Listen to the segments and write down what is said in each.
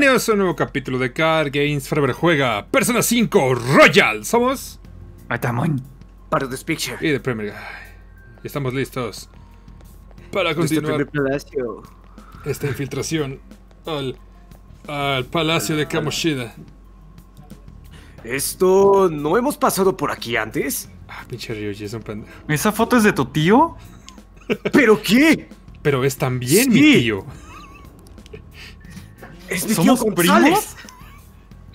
Bienvenidos a un nuevo capítulo de Car Games Forever Juega Persona 5 Royal. Somos Atamón. Para the Picture. y de Premier Guy. Y estamos listos para continuar palacio. esta infiltración al, al palacio de Kamoshida. Esto no hemos pasado por aquí antes. Ah, pinche Ryuji, es un pendejo. ¿Esa foto es de tu tío? ¿Pero qué? Pero es también mi Sí. tío. ¿Es mi ¿Somos primos?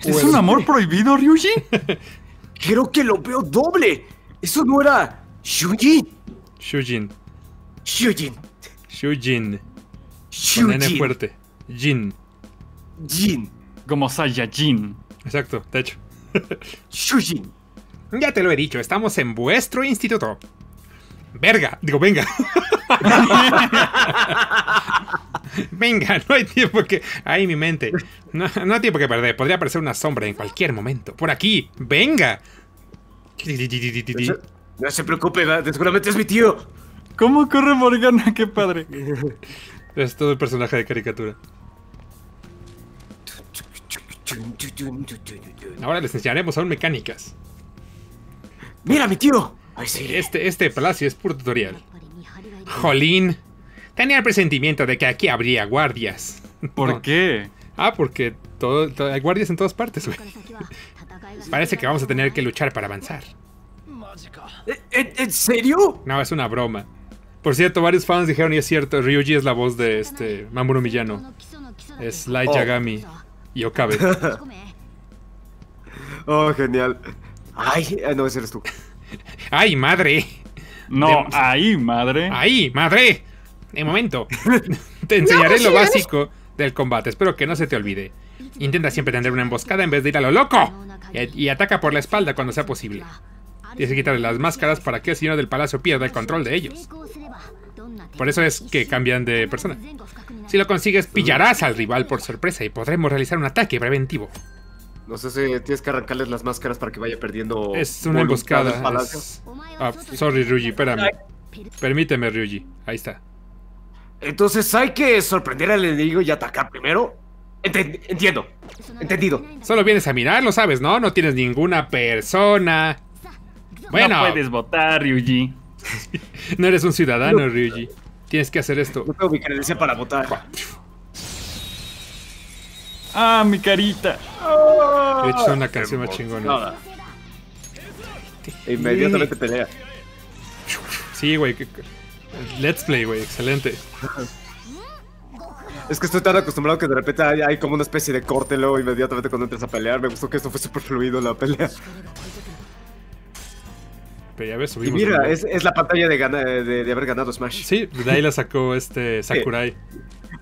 ¿Es Pues, un amor prohibido, Ryuji? Creo que lo veo doble. Eso no era Shujin. Shujin. Shujin. Shujin. Con N Shujin. fuerte. Jin. Jin. Como Saiyajin. Exacto, de hecho. Shujin. Ya te lo he dicho, estamos en vuestro instituto. Verga, digo, venga. venga, no hay tiempo que. Ay, mi mente. No, no hay tiempo que perder. Podría aparecer una sombra en cualquier momento. Por aquí, venga. No se preocupe, seguramente es mi tío. ¿Cómo corre Morgana? ¡Qué padre! Es todo el personaje de caricatura. Ahora les enseñaremos aún mecánicas. Mira, mi tío. Ay, sí. Este, este palacio es puro tutorial. Jolín. Tenía el presentimiento de que aquí habría guardias. ¿Por No. qué? Ah, porque todo, todo- hay guardias en todas partes, güey. Parece que vamos a tener que luchar para avanzar. ¿En, en- en serio? No, es una broma. Por cierto, varios fans dijeron, y es cierto, Ryuji es la voz de este Mamoru Miyano. Es Light Oh. Yagami y Okabe. Oh, genial. Ay, ah, no, ese eres tú. ¡Ay, madre! No, De- ahí, madre. ¡Ay, madre! De momento, te enseñaré lo básico del combate. Espero que no se te olvide. Intenta siempre tener una emboscada en vez de ir a lo loco. Y, y ataca por la espalda cuando sea posible. Tienes que quitarle las máscaras para que el señor del palacio pierda el control de ellos. Por eso es que cambian de persona. Si lo consigues, pillarás al rival por sorpresa y podremos realizar un ataque preventivo. No sé si tienes que arrancarles las máscaras para que vaya perdiendo. Es una emboscada. es- Ah, sorry, Ryuji, espérame. Permíteme, Ryuji. Ahí está. Entonces hay que sorprender al enemigo y atacar primero. Enten- entiendo. Entendido. Solo vienes a mirar, lo sabes, ¿no? No tienes ninguna persona. Bueno, No puedes votar, Ryuji. no eres un ciudadano, Ryuji. Tienes que hacer esto. No tengo mi credencial para votar. Ah, mi carita. De hecho, es una canción más chingona. Nada. Inmediatamente pelea. Sí, güey. Let's play, güey. Excelente. Es que estoy tan acostumbrado que de repente hay, hay como una especie de corte luego inmediatamente cuando entras a pelear. Me gustó que esto fue súper fluido la pelea. Pero ya ves, Y subimos. mira, el- es, es la pantalla de, gana- de, de haber ganado Smash. Sí, de ahí la sacó este Sakurai.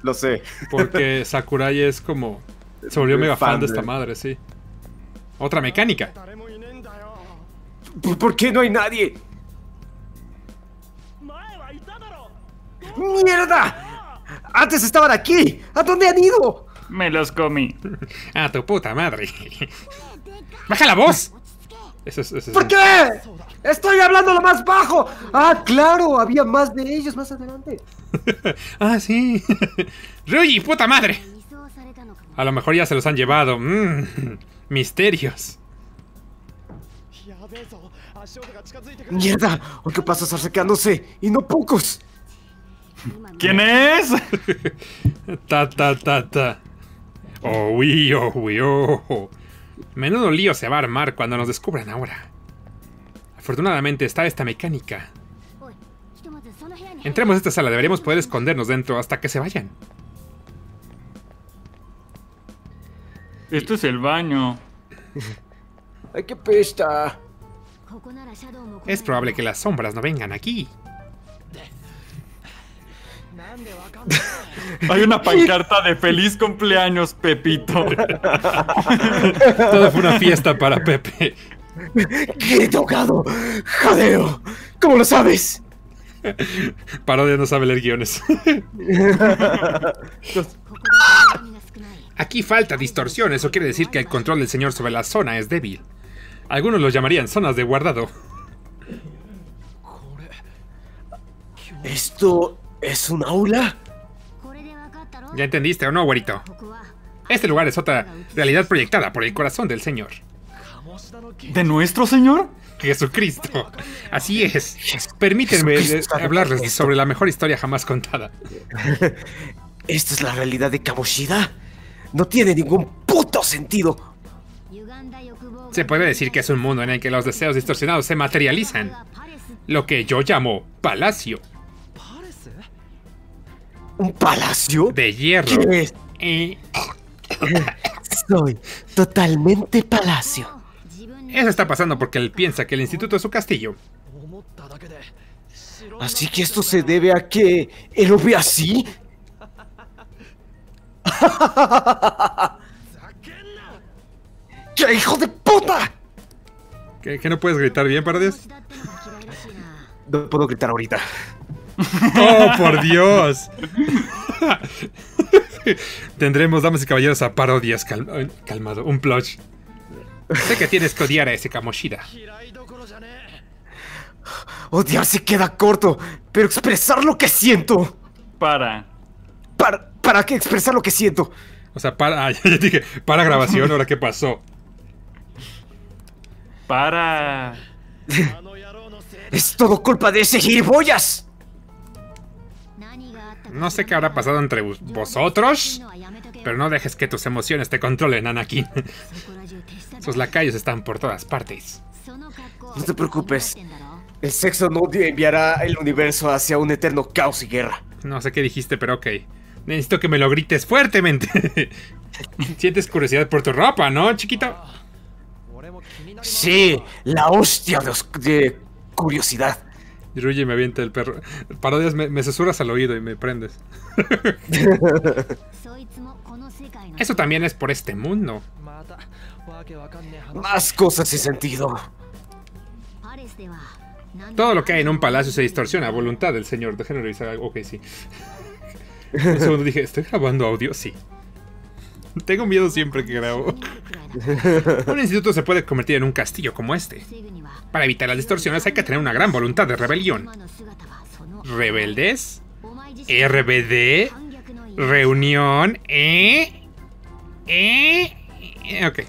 Lo sé. Porque Sakurai es como. Se volvió mega fan de de- esta madre, sí. Otra mecánica. ¿Por, por qué no hay nadie? ¡Mierda! ¡Antes estaban aquí! ¿A dónde han ido? Me los comí. Ah, tu puta madre. ¡Baja la voz! Eso es, eso es ¿Por un- qué? ¡Estoy hablando lo más bajo! ¡Ah, claro! Había más de ellos más adelante. ah, sí. Ryuji, puta madre. A lo mejor ya se los han llevado. Mm, misterios. ¡Mierda! ¿O qué pasa acercándose? ¡Y no pocos! ¿Quién es? Ta, ta, ta, ta. Oh, uy, oh, uy, oh, oh. Menudo lío se va a armar cuando nos descubran ahora. Afortunadamente está esta mecánica. Entremos a esta sala, deberíamos poder escondernos dentro hasta que se vayan. Esto es el baño. ¡Ay, qué pesta! Es probable que las sombras no vengan aquí. Hay una pancarta de feliz cumpleaños, Pepito. Todo fue una fiesta para Pepe. ¡Qué tocado! ¡Jadeo! ¿Cómo lo sabes? Parodia no sabe leer guiones. Aquí falta distorsión, eso quiere decir que el control del señor sobre la zona es débil. Algunos lo llamarían zonas de guardado. ¿Esto es un aula? ¿Ya entendiste o no, güerito? Este lugar es otra realidad proyectada por el corazón del Señor. ¿De nuestro señor? Jesucristo. Así es. Permítanme hablarles sobre la mejor historia jamás contada. ¿Esta es la realidad de Kamoshida? No tiene ningún puto sentido. Se puede decir que es un mundo en el que los deseos distorsionados se materializan. Lo que yo llamo palacio ¿Un palacio? de hierro. ¿Qué es? Y Soy totalmente palacio. eso está pasando porque él piensa que el instituto es su castillo. Así que esto se debe a que él lo ve así. ¡Qué hijo de puta! ¿Que, que no puedes gritar bien, parodias? No puedo gritar ahorita. ¡Oh, por Dios! Tendremos, damas y caballeros, a parodias cal- calmado, un plush. Sé que tienes que odiar a ese Kamoshida. Odiar se queda corto, pero expresar lo que siento. Para. ¿Para, para qué expresar lo que siento? O sea, para. ah, ya dije, para grabación, ahora qué pasó. Para. Es todo culpa de ese gilipollas. No sé qué habrá pasado entre vos- vosotros, pero no dejes que tus emociones te controlen, Anakin. Sus lacayos están por todas partes. No te preocupes. El sexo no enviará el universo hacia un eterno caos y guerra. No sé qué dijiste, pero ok. Necesito que me lo grites fuertemente. Sientes curiosidad por tu ropa, ¿no, chiquito? Sí, la hostia de, os- de curiosidad. Ruye me avienta el perro. Parodias, me, me susurras al oído y me prendes. Eso también es por este mundo. Más cosas sin sentido. Todo lo que hay en un palacio se distorsiona a voluntad del señor. Déjenme revisar algo. Ok, sí. Un segundo dije, ¿estoy grabando audio? Sí. Tengo miedo siempre que grabo. Un instituto se puede convertir en un castillo como este. Para evitar las distorsiones hay que tener una gran voluntad de rebelión. ¿Rebeldes? ¿RBD? ¿Reunión? ¿Eh? ¿Eh? Ok.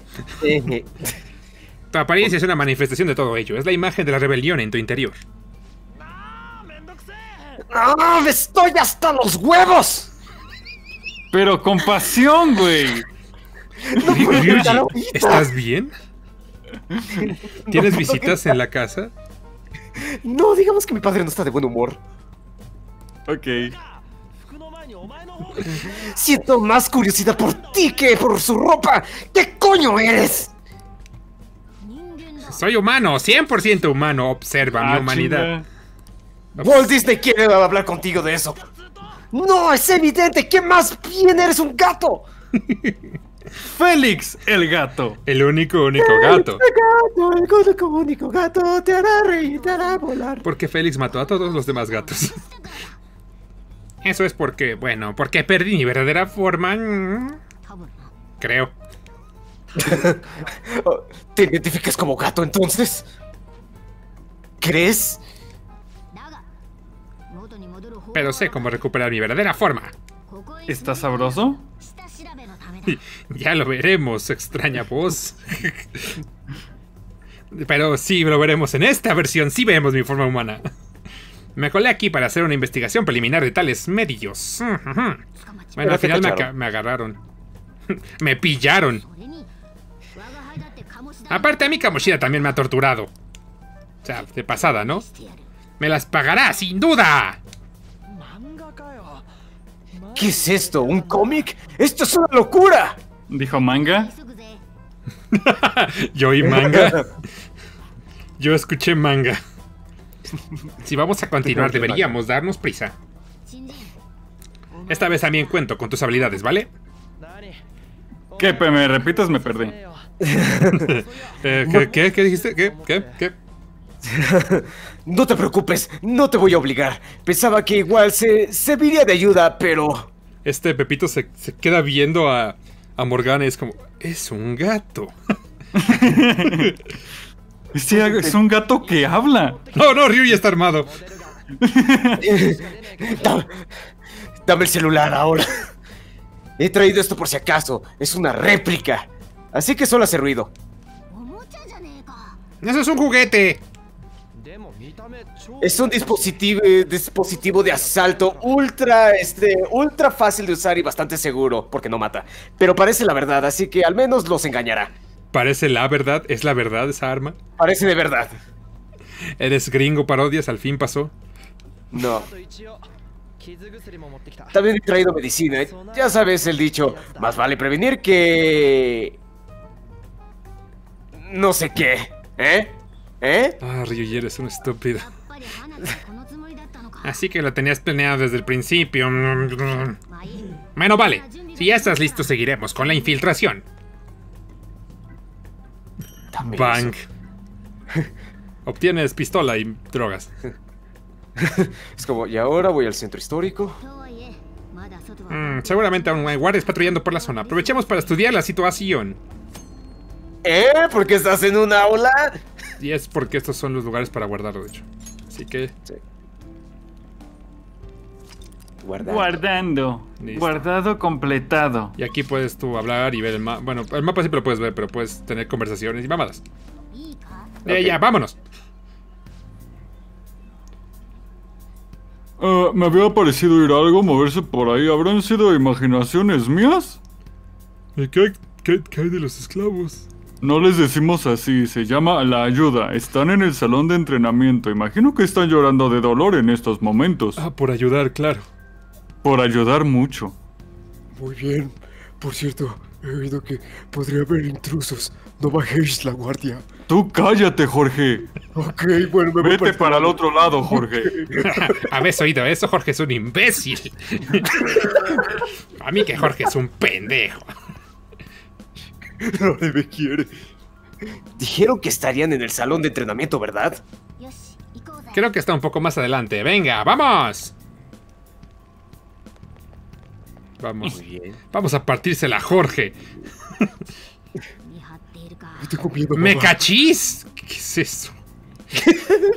Tu apariencia es una manifestación de todo ello. Es la imagen de la rebelión en tu interior. ¡Ah! ¡Me estoy hasta los huevos! Pero con pasión, güey. No Ryuji. ¿estás bien? ¿Tienes visitas en la casa? No, digamos que mi padre no está de buen humor. Ok. Siento más curiosidad por ti que por su ropa. ¿Qué coño eres? Soy humano, 100% humano. Observa mi Ah, humanidad. chinga. Walt Disney quiere hablar contigo de eso. No, es evidente que más bien eres un gato. Félix, el gato. El único, único gato. gato, el único, único gato te hará reír, te hará volar. Porque Félix mató a todos los demás gatos. Eso es porque, bueno, porque perdí mi verdadera forma. Creo. ¿Te identificas como gato entonces? ¿Crees? Pero sé cómo recuperar mi verdadera forma. ¿Está sabroso? Ya lo veremos, extraña voz. Pero sí lo veremos en esta versión, sí vemos mi forma humana. Me colé aquí para hacer una investigación preliminar de tales medios. Bueno, Pero al final me agarraron. me pillaron. Aparte, a mí Kamoshida también me ha torturado. O sea, de pasada, ¿no? Me las pagará, sin duda. ¿Qué es esto? ¿Un cómic? ¡Esto es una locura! Dijo manga. Yo y manga. Yo escuché manga. Si vamos a continuar, deberíamos darnos prisa. Esta vez también cuento con tus habilidades, ¿vale? ¿Qué? ¿Me repites? Me perdí. Eh, ¿qué, qué, qué dijiste? ¿Qué? ¿Qué? ¿Qué? No te preocupes, no te voy a obligar. Pensaba que igual se serviría de ayuda, pero... Este Pepito se, se queda viendo a, a Morgana y es como, es un gato. Sí, es un gato que habla. No, no, Ryu ya está armado. Dame, dame el celular ahora. He traído esto por si acaso. Es una réplica. Así que solo hace ruido. ¡Eso es un juguete! Es un dispositivo, eh, dispositivo de asalto ultra, este, ultra fácil de usar y bastante seguro, porque no mata. Pero parece la verdad, así que al menos los engañará. Parece la verdad, es la verdad esa arma. Parece de verdad. Eres gringo parodias, al fin pasó. No. También he traído medicina. ¿eh? Ya sabes el dicho, más vale prevenir que... No sé qué. ¿Eh? ¿Eh? Ah, Ryuji, eres un estúpido. Así que lo tenías planeado desde el principio. Bueno, vale. Si ya estás listo, seguiremos con la infiltración. Bang. eso. Obtienes pistola y drogas. Es como, y ahora voy al centro histórico. Mm, seguramente aún hay guardias patrullando por la zona. Aprovechemos para estudiar la situación. ¿Eh? ¿Por qué estás en un aula? Y es porque estos son los lugares para guardarlo, de hecho. Así que... Sí. Guarda. Guardando. Listo. Guardado completado. Y aquí puedes tú hablar y ver el mapa. Bueno, el mapa siempre lo puedes ver, pero puedes tener conversaciones y mamadas. Eh, Ok. ya, vámonos. Ah, me había parecido ir algo moverse por ahí. ¿Habrán sido imaginaciones mías? ¿Qué, qué, qué hay de los esclavos? No les decimos así, se llama la ayuda. Están en el salón de entrenamiento. Imagino que están llorando de dolor en estos momentos. Ah, por ayudar, claro. Por ayudar mucho. Muy bien. Por cierto, he oído que podría haber intrusos. No bajéis la guardia. Tú cállate, Jorge. Ok, bueno, me voy Vete para- para el otro lado, Jorge. ¿Habéis oído eso? Jorge es un imbécil. A mí que Jorge es un pendejo. Me quiere. Dijeron que estarían en el salón de entrenamiento, ¿verdad? Creo que está un poco más adelante. Venga, vamos. Vamos. Muy bien. Vamos a partírsela Jorge. ¿Me cachis? ¿Qué es eso?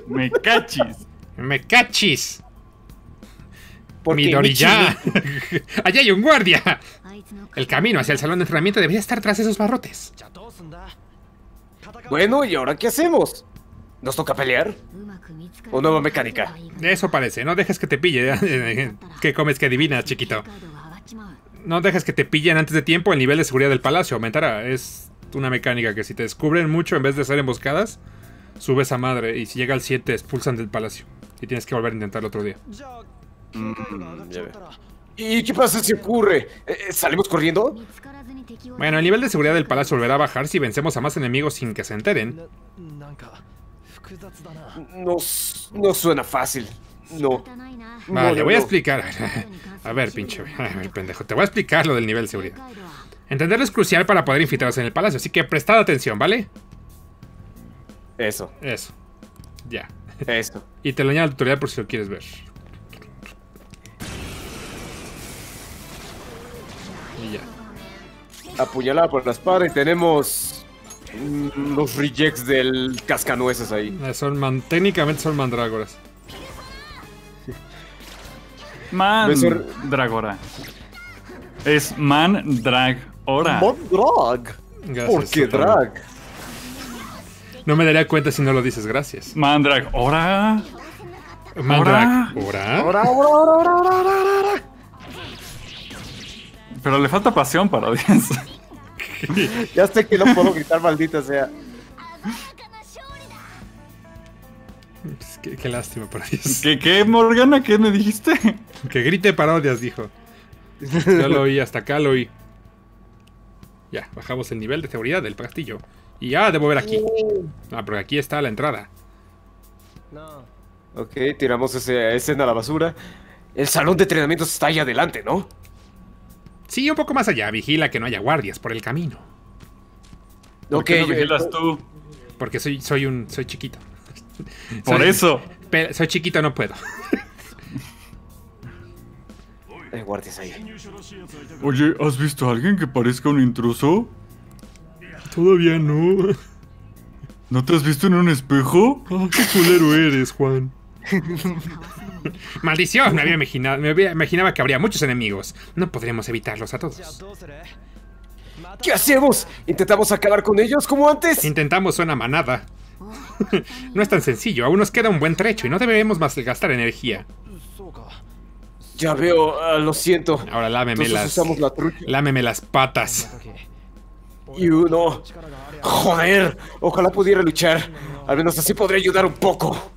Me cachis. ¿Me cachis? Porque Midori Michi- ya. Allá hay un guardia. El camino hacia el salón de entrenamiento debería estar tras esos barrotes. Bueno, ¿y ahora qué hacemos? ¿Nos toca pelear? ¿O nueva mecánica? Eso parece. No dejes que te pille. ¿Qué comes que adivinas, chiquito? No dejes que te pillen antes de tiempo. El nivel de seguridad del palacio aumentará. Es una mecánica que si te descubren mucho en vez de ser emboscadas, subes a madre. Y si llega al 7, te expulsan del palacio. Y tienes que volver a intentarlo otro día. Mm, ya. ¿Y qué pasa si ocurre? Eh, eh, ¿Salimos corriendo? Bueno, el nivel de seguridad del palacio volverá a bajar si vencemos a más enemigos sin que se enteren. No, no suena fácil. No. Vale, No, voy a explicar. A ver, pinche. A ver, pendejo. Te voy a explicar lo del nivel de seguridad. Entenderlo es crucial para poder infiltrarse en el palacio, así que prestad atención, ¿vale? Eso, Eso. Ya. eso. Y te lo añado al tutorial por si lo quieres ver. Apuñalada por la espada y tenemos mm, los rejects del cascanueces ahí. Eh, Son man- técnicamente son mandrágoras. Man Dragora. Es Man Drag Ora. drag. ¿Por qué drag? No me daría cuenta si no lo dices, gracias. Man Drag Ora. Mandrag. ¿Ora? Ahora, Pero le falta pasión para 10. Ya sé que no puedo gritar, maldita sea. Pues, Qué, qué lástima para Dios. ¿Qué, ¿Qué, Morgana? ¿Qué me dijiste? Que grite parodias, dijo. Yo lo oí, hasta acá lo oí. Ya, bajamos el nivel de seguridad del castillo. Y ya, debo ver aquí. Ah, porque aquí está la entrada. Ok, tiramos ese, ese a la basura. El salón de entrenamiento está ahí adelante, ¿no? Sí, un poco más allá. Vigila que no haya guardias por el camino. ¿Por qué no yo- vigilas tú? Porque soy, soy un. soy chiquito. Por Soy- eso. Pe- soy chiquito, no puedo. Hay guardias ahí. Oye, ¿has visto a alguien que parezca un intruso? Todavía no. ¿No te has visto en un espejo? Ah, qué culero eres, Juan. Maldición, me había imaginado, me había- imaginaba que habría muchos enemigos. No podremos evitarlos a todos. ¿Qué hacemos? ¿Intentamos acabar con ellos como antes? Intentamos una manada. No es tan sencillo, aún nos queda un buen trecho y no deberemos más gastar energía. Ya veo, ah, lo siento. Ahora lámeme Entonces las, la lámeme las patas. Y uno. Joder, ojalá pudiera luchar. Al menos así podría ayudar un poco.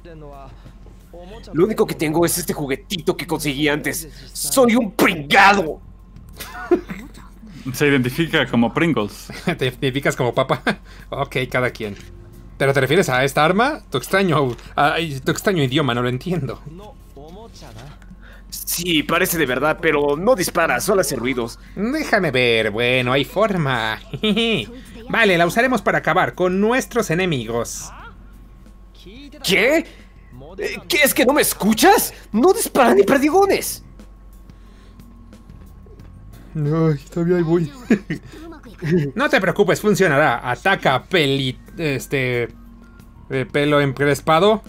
Lo único que tengo es este juguetito que conseguí antes. Soy un pringado. Se identifica como Pringles. ¿Te identificas como papa? ok, cada quien. ¿Pero te refieres a esta arma? Tu extraño, tu extraño idioma, no lo entiendo. Sí, parece de verdad, pero no dispara, solo hace ruidos. Déjame ver, bueno, hay forma. vale, la usaremos para acabar con nuestros enemigos. ¿Qué? Eh, ¿Qué es que no me escuchas? No dispara ni perdigones. No, todavía ahí voy. no te preocupes, funcionará. Ataca peli... Este... eh, pelo encrespado.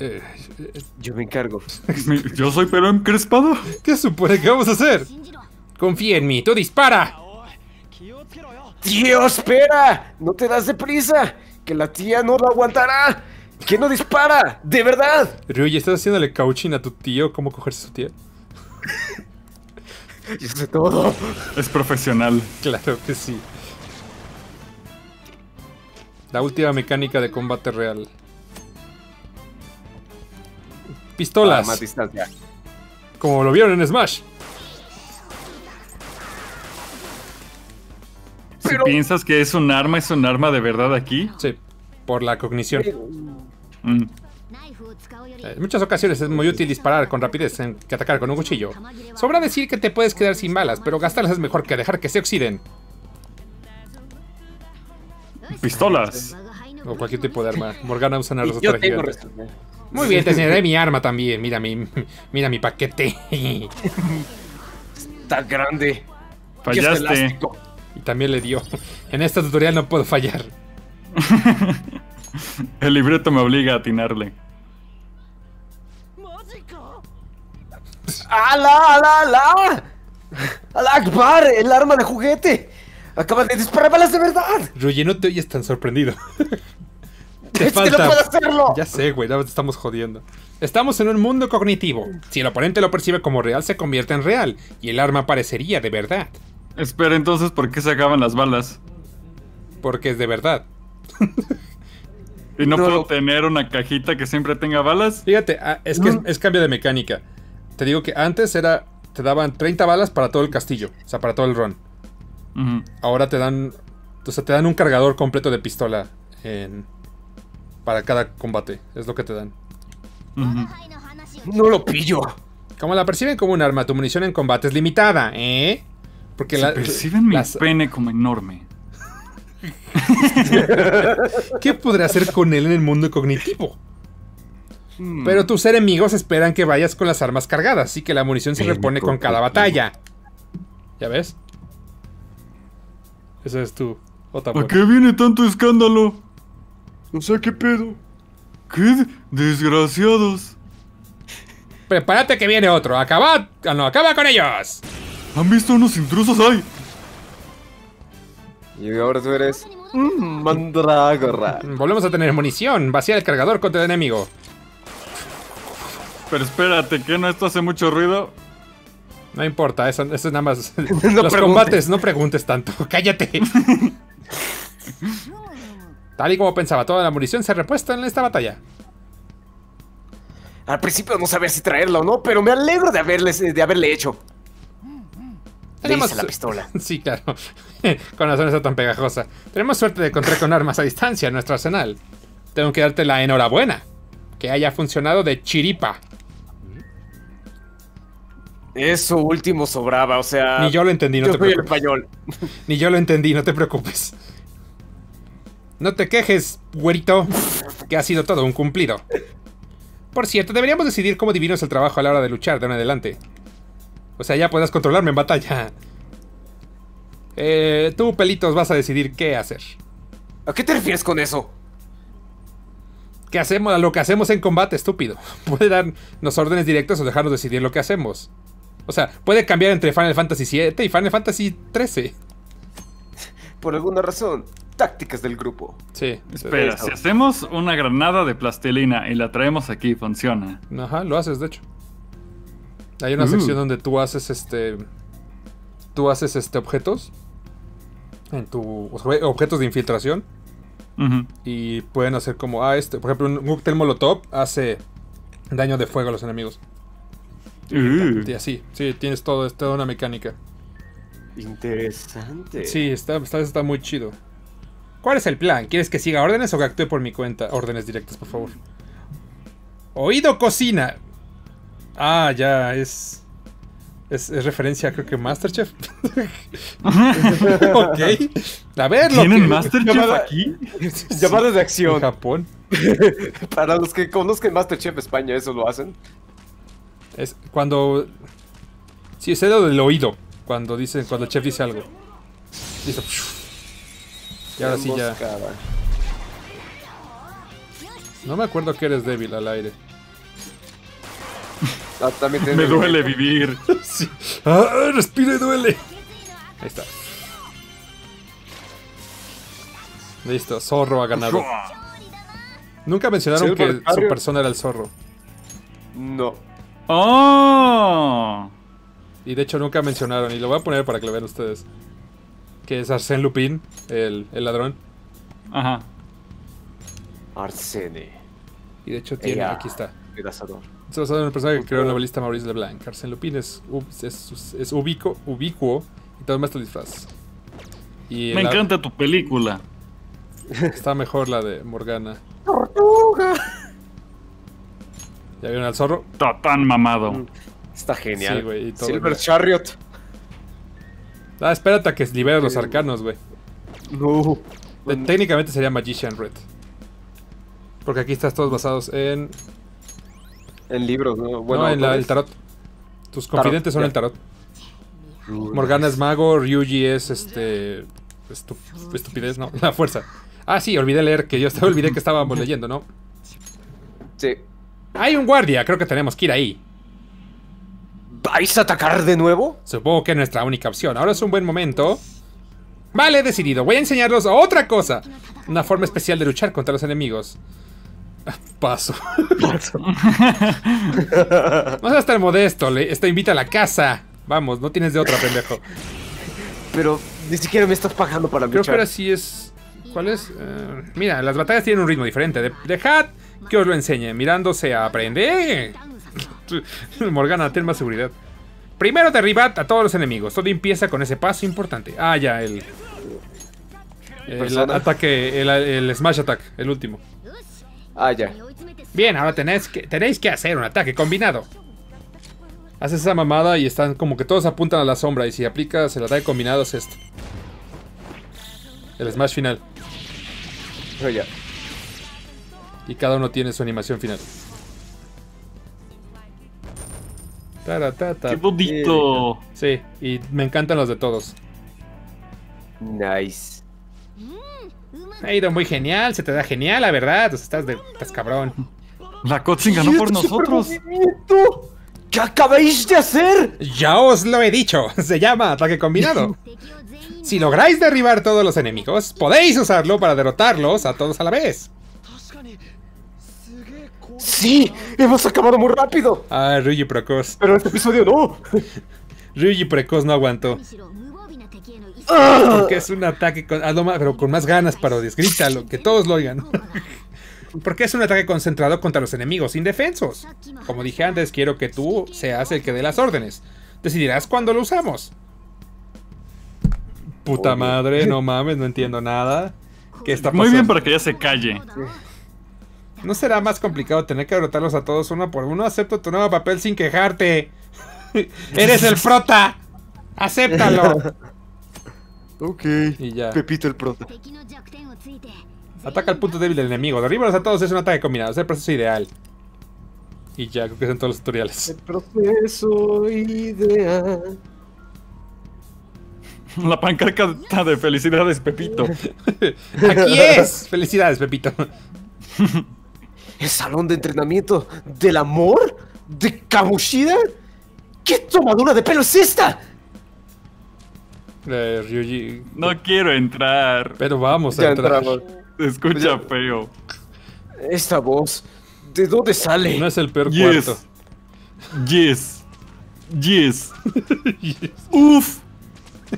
Eh, Yo me encargo. Yo soy pelo encrespado. ¿Qué supone que vamos a hacer? Confía en mí, tú dispara. ¡Tío, espera! ¡No te das deprisa! ¡Que la tía no lo aguantará! ¡Que no dispara! ¡De verdad! Ryuji, ¿estás haciéndole cauching a tu tío? ¿Cómo cogerse a su tía? Yo sé todo. Es profesional. Claro que sí. La última mecánica de combate real. A Pistolas, más distancia. como lo vieron en Smash. Pero- Si piensas que es un arma, es un arma de verdad aquí. Sí, por la cognición. Mm. En muchas ocasiones es muy útil disparar con rapidez en- que atacar con un cuchillo. Sobra decir que te puedes quedar sin balas, pero gastarlas es mejor que dejar que se oxiden. Pistolas. O cualquier tipo de arma. Morgana usa una Y rosa yo tengo. Muy bien, te enseñaré mi arma también. Mira mi, mira mi paquete. y Está grande. Y está Fallaste. elástico. también le dio. En este tutorial no puedo fallar. El libreto me obliga a atinarle. ¡Ala, ala, ala! ¡Ala Akbar! ¡El arma de juguete! ¡Acaba de disparar balas de verdad! Ruye, no te oyes tan sorprendido. Te ¡Es que no puedo hacerlo! Ya sé, güey, ya te estamos jodiendo. Estamos en un mundo cognitivo. Si el oponente lo percibe como real, se convierte en real. Y el arma parecería de verdad. Espera, entonces, ¿por qué se acaban las balas? Porque es de verdad. ¿Y no, No puedo lo- tener una cajita que siempre tenga balas? Fíjate, ah, es que es, es cambio de mecánica. Te digo que antes era. Te daban 30 balas para todo el castillo. O sea, para todo el run. Ahora te dan. O sea, te dan un cargador completo de pistola. En, para cada combate. Es lo que te dan. No lo pillo. Como la perciben como un arma, tu munición en combate es limitada, ¿eh? Porque Se la, perciben mi las- pene como enorme. ¿Qué podré hacer con él en el mundo cognitivo? Hmm. Pero tus enemigos esperan que vayas con las armas cargadas, así que la munición se repone con cada batalla. ¿Ya ves? Ese es tu otra ¿A qué viene tanto escándalo? No sé qué pedo. ¡Qué desgraciados! Prepárate que viene otro. Acaba, ah, no, acaba con ellos. ¿Han visto unos intrusos ahí? Y ahora tú eres. Mmm, mandrágora. Volvemos a tener munición. Vacía el cargador contra el enemigo. Pero espérate, ¿qué no esto hace mucho ruido? No importa, eso, eso es nada más. Los preguntes. combates, no preguntes tanto. Cállate. Tal y como pensaba, toda la munición se ha repuesto en esta batalla. Al principio no sabía si traerla o no, pero me alegro de, haberles, de haberle hecho. Hice la pistola. Sí, claro. con razón está tan pegajosa. Tenemos suerte de contar con armas a distancia en nuestro arsenal. Tengo que darte la enhorabuena. Que haya funcionado de chiripa. Eso último sobraba, o sea. Ni yo lo entendí, no yo te preocupes. español. Ni yo lo entendí, no te preocupes. No te quejes, güerito, que ha sido todo un cumplido. Por cierto, deberíamos decidir cómo divino es el trabajo a la hora de luchar de en adelante. O sea, ya puedas controlarme en batalla. Eh, tú, pelitos, vas a decidir qué hacer. ¿A qué te refieres con eso? ¿Qué hacemos? Lo que hacemos en combate, estúpido. Puede darnos órdenes directas o dejarnos decidir lo que hacemos. O sea, puede cambiar entre Final Fantasy VII y Final Fantasy XIII. Por alguna razón, tácticas del grupo. Sí. Espera, si hacemos una granada de plastilina y la traemos aquí, funciona. Ajá, lo haces, de hecho. Hay una sección donde tú haces este. Tú haces este objetos. En tu. obje- Objetos de infiltración. Y pueden hacer como. Ah, este. Por ejemplo, un cóctel molotov hace daño de fuego a los enemigos. Uh. Y así. Sí, tienes todo. Es toda una mecánica. Interesante. Sí, está, está, está muy chido. ¿Cuál es el plan? ¿Quieres que siga órdenes o que actúe por mi cuenta? Órdenes directas, por favor. Oído cocina. Ah, ya, es. Es, es referencia, creo que Masterchef. ok. A ver, lo ¿Tienen que. Masterchef Llamada- aquí? Llamadas de En acción. Japón. Para los que conozcan Masterchef España, eso lo hacen. Es cuando. Sí, es lo del oído. Cuando dicen, cuando el chef dice algo. Listo. Y ahora sí ya. No me acuerdo que eres débil al aire. Ah, también tiene- Me duele vivir. Sí. ¡Ah! Respira y duele. Ahí está. Listo, zorro ha ganado. Nunca mencionaron que su persona era el zorro. No. ¡Oh! Y de hecho nunca mencionaron, y lo voy a poner para que lo vean ustedes. Que es Arsène Lupin, el, el ladrón. Ajá. Arsene. Y de hecho tiene, Ella. aquí está. El asador. Se basado en un personaje que creó el novelista Maurice Leblanc. Arsène Lupin es, es, es ubico, ubicuo y todo más disfraz. Y Me la- encanta tu película. está mejor la de Morgana. ¡Tortuga! ¿Ya vieron al zorro? Está tan mamado. Mm. Está genial. Sí, güey, y todo Silver el- Chariot. Ah, espérate a que liberes los arcanos, güey. No. Técnicamente sería Magician Red. Porque aquí estás todos basados en. En libros, ¿no? Bueno, no, en la- el tarot. Tus confidentes son ya. el tarot. Morgana es mago, Ryuji es este. estu- estupidez, no, la fuerza. Ah, sí, olvidé leer que yo estaba, olvidé que estábamos leyendo, ¿no? Sí. Hay un guardia, creo que tenemos que ir ahí. ¿Vais a atacar de nuevo? Supongo que es nuestra única opción. Ahora es un buen momento. Vale, decidido. Voy a enseñarlos otra cosa. Una forma especial de luchar contra los enemigos. Ah, Paso. no seas tan modesto. Le, esto invita a la casa. Vamos, no tienes de otra, pendejo. Pero ni siquiera me estás pagando para Creo que luchar. ahora sí es. ¿Cuál es? Eh, mira, las batallas tienen un ritmo diferente. De- dejad que os lo enseñe. Mirándose aprende. Morgana, ten más seguridad. Primero derribad a todos los enemigos. Todo empieza con ese paso importante. Ah, ya, el. El Persona. ataque, el, el smash attack, el último. Ah, ya. Bien, ahora tenéis que, tenéis que hacer un ataque combinado. Haces esa mamada y están como que todos apuntan a la sombra. Y si aplicas el ataque combinado es esto. El smash final. Ah, ya. Y cada uno tiene su animación final. Taratata. ¡Qué bonito! Sí, y me encantan los de todos. Nice. Ha ido muy genial, se te da genial, la verdad. Pues estás de. Estás cabrón. La cutscene ganó por nosotros. ¿Qué acabáis de hacer? Ya os lo he dicho, se llama ataque combinado. Si lográis derribar todos los enemigos, podéis usarlo para derrotarlos a todos a la vez. Sí, hemos acabado muy rápido. Ah, Ryuji Precoz. Pero este episodio no. Ryuji Precoz no aguantó. Ah. Porque es un ataque con, más- pero con más ganas, parodias. Grítalo, que todos lo oigan. Porque es un ataque concentrado contra los enemigos indefensos. Como dije antes, quiero que tú seas el que dé las órdenes. Decidirás cuándo lo usamos. Puta madre, no mames, no entiendo nada. ¿Qué está pasando? Muy bien para que ella se calle. ¿No será más complicado tener que derrotarlos a todos uno por uno? Acepto tu nuevo papel sin quejarte. ¡Eres el prota! ¡Acéptalo! Ok. Y ya. Pepito el prota. Ataca el punto débil del enemigo. Derríbalos a todos es un ataque combinado. Es el proceso ideal. Y ya, creo que son todos los tutoriales. El proceso ideal. La pancarta de felicidades, Pepito. ¡Aquí es! ¡Felicidades, Pepito! ¿El salón de entrenamiento del amor? ¿De Kamoshida? ¿Qué tomadura de pelo es esta? Eh, Ryuji. No quiero entrar. Pero vamos a Ya entrar. entramos. Se escucha feo. Esta voz, ¿de dónde sale? No es el peor Yes. cuarto. Yes. Yes. Uf.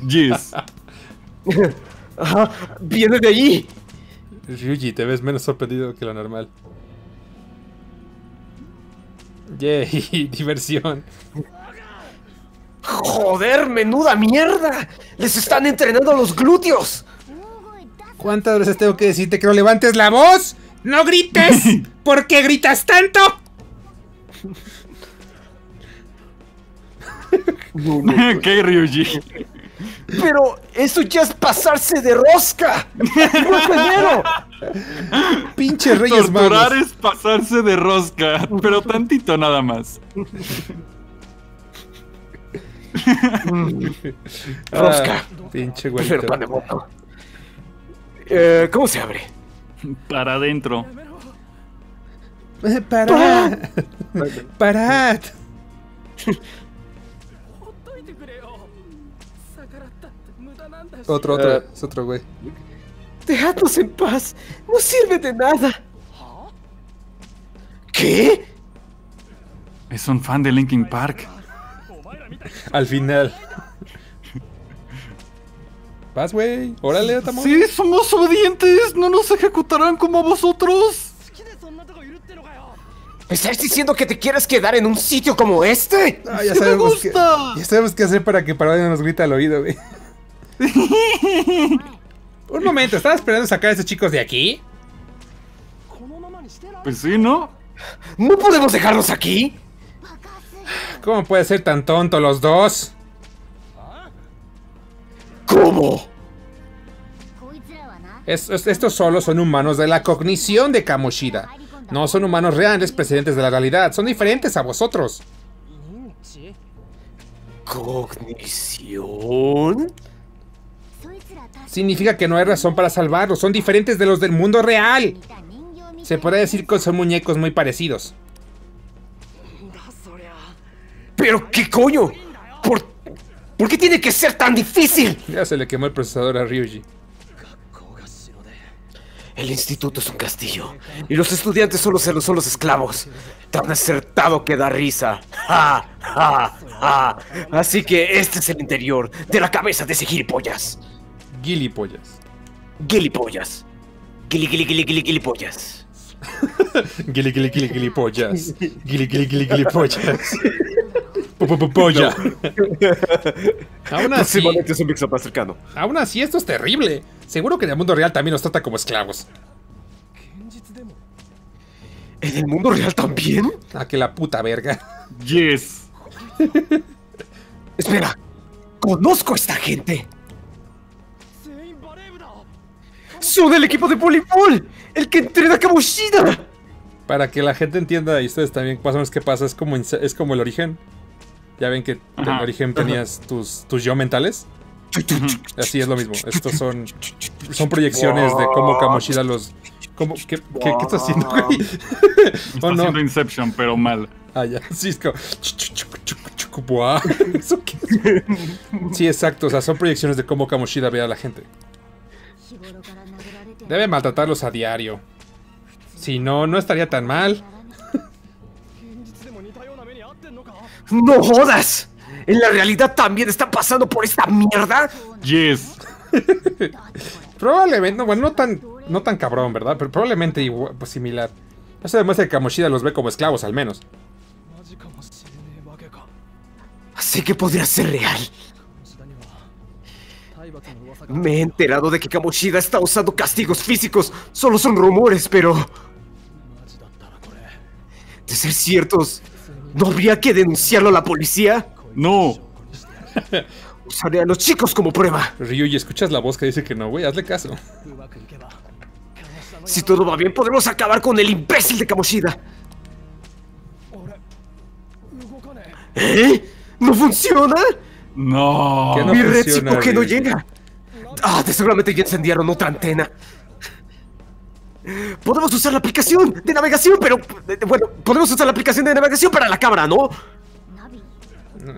Yes. Ajá, viene de allí. Ryuji, te ves menos sorprendido que lo normal. Yay, diversión. Joder, menuda mierda. Les están entrenando los glúteos. ¿Cuántas veces tengo que decirte que no levantes la voz? ¡No grites! ¿Por qué gritas tanto? ¿Qué, Ryuji? Pero eso ya es pasarse de rosca. Pinches reyes Torturar magos. es pasarse de rosca, pero tantito nada más. Rosca. Ah, pinche güerito. pan de moto. Eh, ¿Cómo se abre? Para adentro. Eh, ¡Parad! ¡Parad! Otro, otro, Eh. es otro güey. Dejadnos en paz. No sirve de nada. ¿Qué? Es un fan de Linkin Park. Al final. Vas, güey. Órale. Sí, somos obedientes. No nos ejecutarán como vosotros. ¿Me estás diciendo que te quieres quedar en un sitio como este? Ah, ya Sí me sabemos qué- gusta. ya sabemos qué hacer para que Parodia no nos grite al oído, güey. Un momento, ¿estaba esperando sacar a esos chicos de aquí? Pues sí, ¿no? ¿No podemos dejarlos aquí? ¿Cómo puede ser tan tonto los dos? ¿Cómo? Es- es- estos solo son humanos de la cognición de Kamoshida. No son humanos reales, presidentes de la realidad. Son diferentes a vosotros. ¿Cognición? Significa que no hay razón para salvarlos. Son diferentes de los del mundo real. Se puede decir que son muñecos muy parecidos. ¿Pero qué coño? ¿Por, ¿Por qué tiene que ser tan difícil? Ya se le quemó el procesador a Ryuji. El instituto es un castillo. Y los estudiantes solo son los, son los esclavos. Tan acertado que da risa. ¡Ja! ¡Ja! ¡Ja! Así que este es el interior de la cabeza de ese gilipollas. Gilipollas. Gilipollas. Gili, gili, gili, gili, gilipollas. Gili, gili, gili, gilipollas. Gili, gili, gili, gilipollas. Po, po, po, Polla. Aún así, es un mix más cercano. aún así, esto es terrible. Seguro que en el mundo real también nos trata como esclavos. ¿En el mundo real también? A que la puta verga. Yes. Espera. Conozco a esta gente. Son el equipo de voleibol. El que entrena a Kamoshida. Para que la gente entienda y ustedes también más o menos qué pasa, es como, es como el origen. Ya ven que en origen tenías tus, tus yo mentales. Así es lo mismo. Estos son, son proyecciones de cómo Kamoshida los. ¿Cómo, qué, qué, qué estás haciendo, güey? Está oh no. haciendo Inception, pero mal. Ah, ya. Sí, es como. Sí, exacto. O sea, son proyecciones de cómo Kamoshida ve a la gente. Debe maltratarlos a diario. Si no, no estaría tan mal. ¡No jodas! ¿En la realidad también están pasando por esta mierda? Yes. Probablemente, no, bueno, no tan, no tan cabrón, ¿verdad? Pero probablemente igual, pues, similar. Eso demuestra que Kamoshida los ve como esclavos, al menos. Así que podría ser real. Me he enterado de que Kamoshida está usando castigos físicos. Solo son rumores, pero... De ser ciertos, ¿no habría que denunciarlo a la policía? No. Usaré a los chicos como prueba. Ryuji, ¿escuchas la voz que dice que no, güey? Hazle caso. Si todo va bien, podremos acabar con el imbécil de Kamoshida. ¿Eh? ¿No funciona? No. ¿Qué no Mi red funciona, que no llega. Ah, seguramente ya encendieron otra antena. Podemos usar la aplicación de navegación, pero... Eh, bueno, podemos usar la aplicación de navegación para la cámara, ¿no?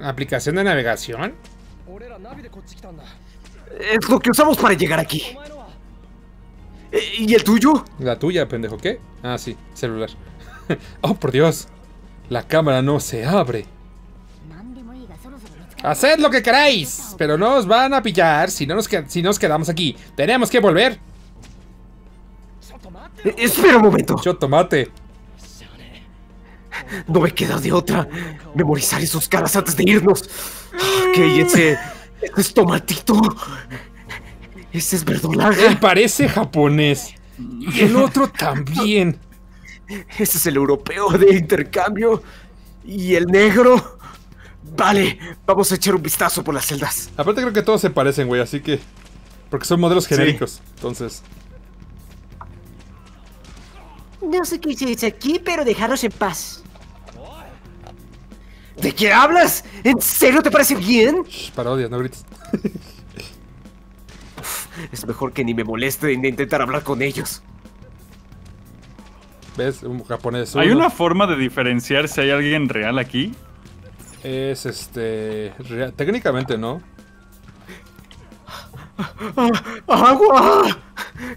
¿Aplicación de navegación? Es lo que usamos para llegar aquí. Eh, ¿Y el tuyo? La tuya, pendejo, ¿qué? Ah, sí, celular. oh, por Dios. La cámara no se abre. Haced lo que queráis, pero no os van a pillar si, no nos, si nos quedamos aquí. Tenemos que volver. Espera un momento. Yo tomate. No me queda de otra. Memorizar esos caras antes de irnos. Ah, ok, ese, ese es tomatito. Ese es verdolaga. Él parece japonés. Y el otro también. Ese es el europeo de intercambio. Y el negro. Vale, vamos a echar un vistazo por las celdas. Aparte creo que todos se parecen, güey, así que... Porque son modelos genéricos, entonces... No sé qué dice aquí, pero dejaros en paz. ¿De qué hablas? ¿En serio te parece bien? shh, parodias, no grites. Es mejor que ni me moleste de intentar hablar con ellos. ¿Ves? Un japonés. ¿Hay uno. una forma de diferenciar si hay alguien real aquí? Es este... rea- Técnicamente no. ¡Agua!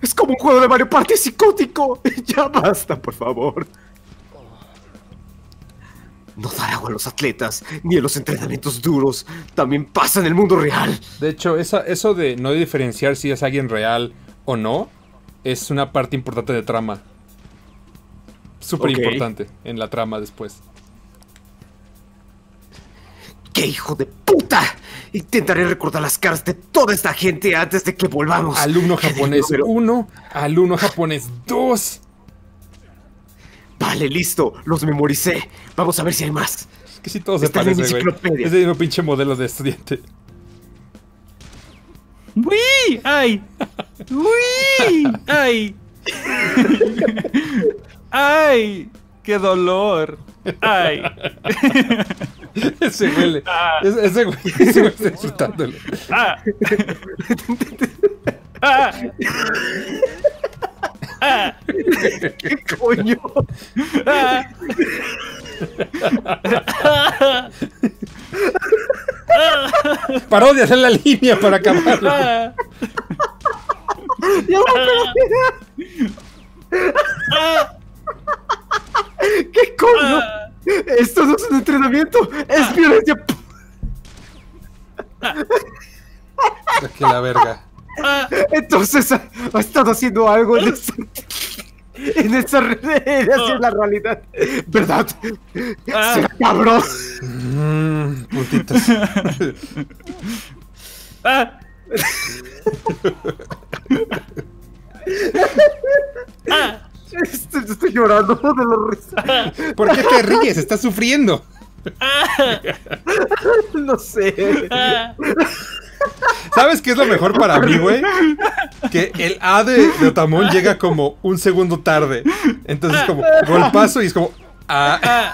Es como un juego de Mario Party psicótico. Ya basta, por favor. No dar agua a los atletas, ni a los entrenamientos duros. También pasa en el mundo real. De hecho, esa, eso de no diferenciar si es alguien real o no, es una parte importante de trama. Súper importante en la trama después. ¡Qué hijo de puta! Intentaré recordar las caras de toda esta gente antes de que volvamos. Alumno ¿Qué japonés número? 1, alumno japonés 2. Vale, listo. Los memoricé. Vamos a ver si hay más. Es que sí todos se Está en la parecen, güey. Es de un pinche modelo de estudiante. ¡Uy! ¡Ay! ¡Uy! ¡Ay! ¡Ay! ¡Qué dolor! ¡Ay! Ese güey, le- Ah. ese, ese güey, ese güey está disfrutándolo. ¡Ah! ¡Ah! ¿Qué coño? ¡Ah! Parodias en la línea para acabarlo. ¡Ah! ¿Qué coño? Esto no es un entrenamiento. Es violencia. la verga. Entonces ha, ha estado haciendo algo en esa. En esa la realidad. ¿Verdad? Será cabrón. Mm, puntitos. ¡Ah! Estoy, estoy llorando de la risa. ¿Por qué te ríes? Estás sufriendo. No sé. ¿Sabes qué es lo mejor para mí, güey? Que el A de, de Otamón llega como un segundo tarde. Entonces, como golpazo y es como. Ah,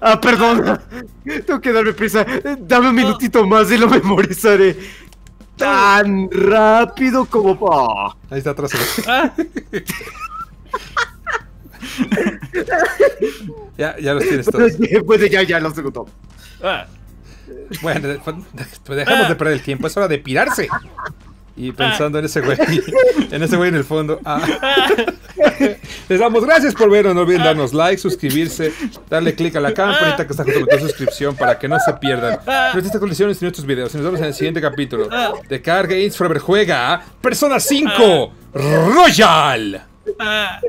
Ah, perdona. Tengo que darme prisa. Dame un minutito más y lo memorizaré. Tan rápido como. Ah. ahí está atrás. güey. ya, ya los tienes todos. Pues ya, ya, lo segundo. ¡Ah! Bueno, de- pues dejamos de perder el tiempo. Es hora de pirarse. Y pensando en ese güey, en ese güey en el fondo. ah. Les damos gracias por vernos. No olviden darnos like, suscribirse, darle click a la campanita que está junto con tu suscripción para que no se pierdan nuestras colecciones y nuestros videos. Y nos vemos en el siguiente capítulo de Car Games Forever juega Persona 5 Royal. ¡Ah!